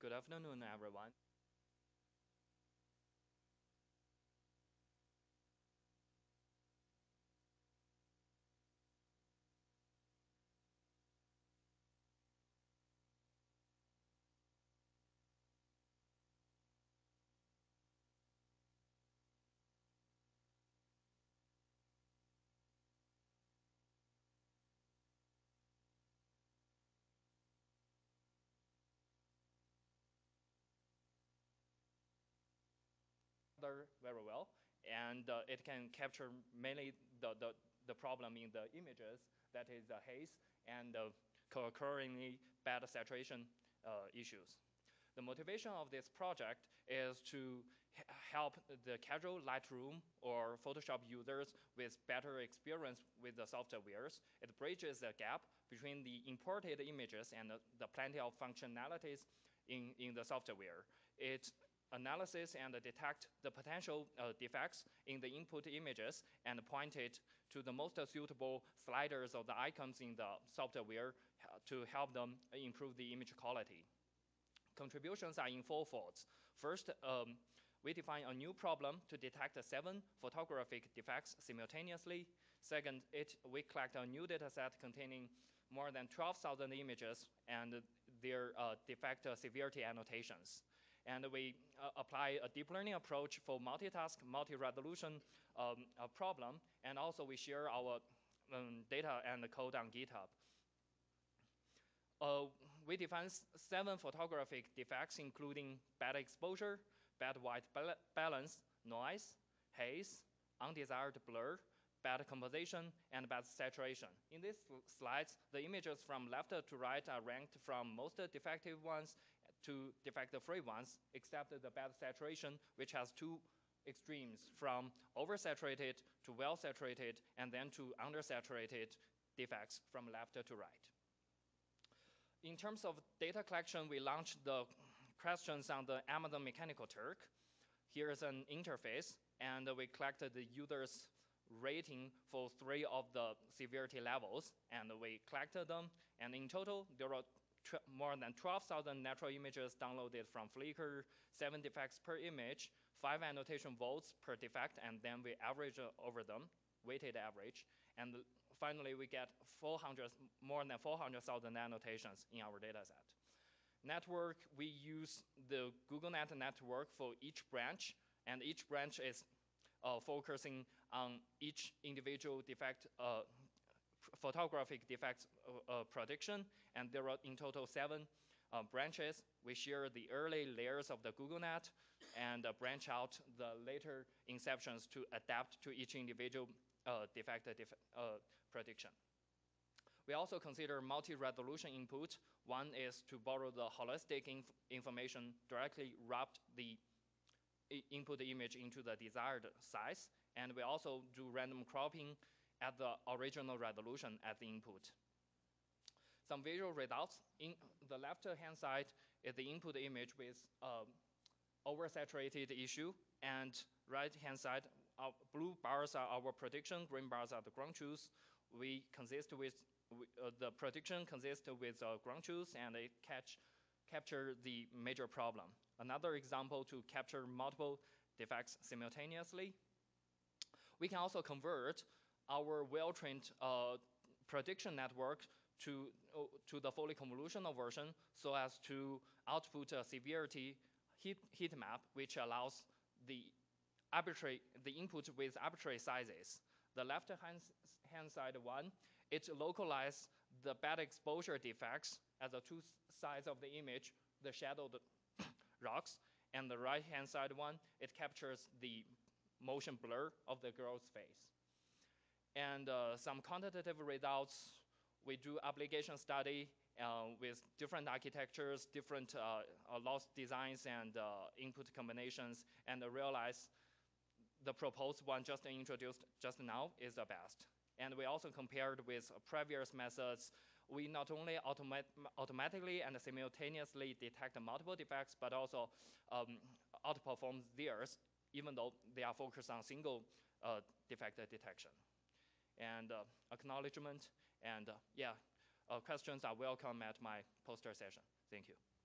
Good afternoon, everyone. Very well, and uh, it can capture mainly the, the, the, problem in the images, that is the haze and the co-occurring bad saturation uh, issues. The motivation of this project is to help the casual Lightroom or Photoshop users with better experience with the softwares. It bridges the gap between the imported images and the, the plenty of functionalities in, in the software. It analysis and detect the potential uh, defects in the input images and point it to the most suitable sliders of the icons in the software uh, to help them improve the image quality. Contributions are in four folds. First, um, we define a new problem to detect seven photographic defects simultaneously. Second, it, we collect a new dataset containing more than 12,000 images and their uh, defect severity annotations and we uh, apply a deep learning approach for multitask, multi-resolution um, uh, problem, and also we share our um, data and the code on GitHub. Uh, we define seven photographic defects, including bad exposure, bad white balance, noise, haze, undesired blur, bad composition, and bad saturation. In these slides, the images from left to right are ranked from most defective ones to defect-free ones, except the bad saturation, which has two extremes, from oversaturated to well-saturated, and then to undersaturated defects from left to right. In terms of data collection, we launched the questions on the Amazon Mechanical Turk. Here's an interface, and we collected the user's rating for three of the severity levels, and we collected them. And in total, there are more than 12,000 natural images downloaded from Flickr, seven defects per image, five annotation votes per defect, and then we average over them, weighted average. And finally, we get 400, more than 400,000 annotations in our dataset. Network, we use the GoogleNet network for each branch, and each branch is uh, focusing on each individual defect uh, photographic defects uh, uh, prediction, and there are in total seven uh, branches. We share the early layers of the GoogleNet and branch out the later inceptions to adapt to each individual defect def prediction. We also consider multi-resolution input. One is to borrow the holistic inf information directly wrap the input image into the desired size. And we also do random cropping at the original resolution as the input. Some visual results. In the left-hand side is the input image with um, oversaturated issue, and right-hand side, our blue bars are our prediction, green bars are the ground truth. We consist with, uh, the prediction consists with uh, ground truth, and it catch, capture the major problem. Another example to capture multiple defects simultaneously. We can also convert our well-trained uh, prediction network to, uh, to the fully convolutional version so as to output a severity heat, heat map, which allows the arbitrary, the input with arbitrary sizes. The left-hand hand side one, it localizes the bad exposure defects at the two sides of the image, the shadowed rocks, and the right-hand side one, it captures the motion blur of the girl's face and uh, some quantitative results. We do application study uh, with different architectures, different uh, loss designs and input combinations, and realize the proposed one just introduced just now is the best. And we also compared with previous methods. We not only automat automatically and simultaneously detect multiple defects, but also um, outperform theirs, even though they are focused on single uh, defect detection and uh, acknowledgement. And uh, yeah, uh, questions are welcome at my poster session. Thank you.